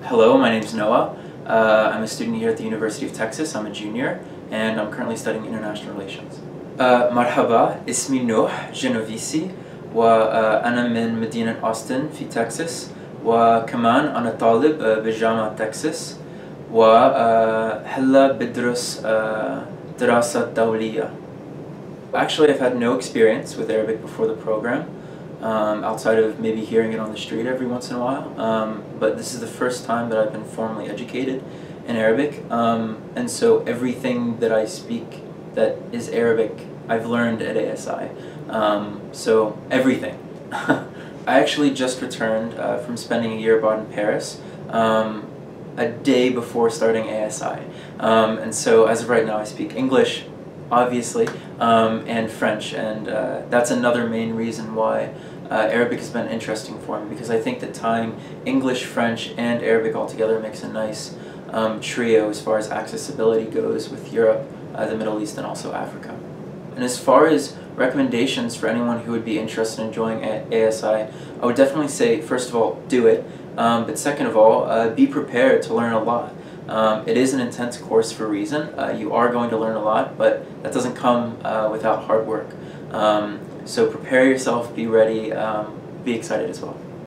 Hello, my name is Noah. Uh, I'm a student here at the University of Texas. I'm a junior and I'm currently studying international relations. Uh, مرحبا اسمي نوح جنوفيسي وأنا من مدينة أوستن في تكساس وكمان أنا طالب بجامعة تكساس وهلا بدرس دراسات دولية. Actually, I've had no experience with Arabic before the program um, outside of maybe hearing it on the street every once in a while. Um, but this is the first time that I've been formally educated in Arabic, um, and so everything that I speak that is Arabic, I've learned at ASI. Um, so everything. I actually just returned uh, from spending a year abroad in Paris. Um, a day before starting ASI. Um, and so as of right now I speak English, obviously, um, and French, and uh, that's another main reason why uh, Arabic has been interesting for me because I think that tying English, French, and Arabic all together makes a nice um, trio as far as accessibility goes with Europe, uh, the Middle East, and also Africa. And as far as recommendations for anyone who would be interested in joining ASI, I would definitely say, first of all, do it. Um, but second of all, uh, be prepared to learn a lot. Um, it is an intense course for a reason. Uh, you are going to learn a lot, but that doesn't come uh, without hard work. Um, so prepare yourself, be ready, um, be excited as well.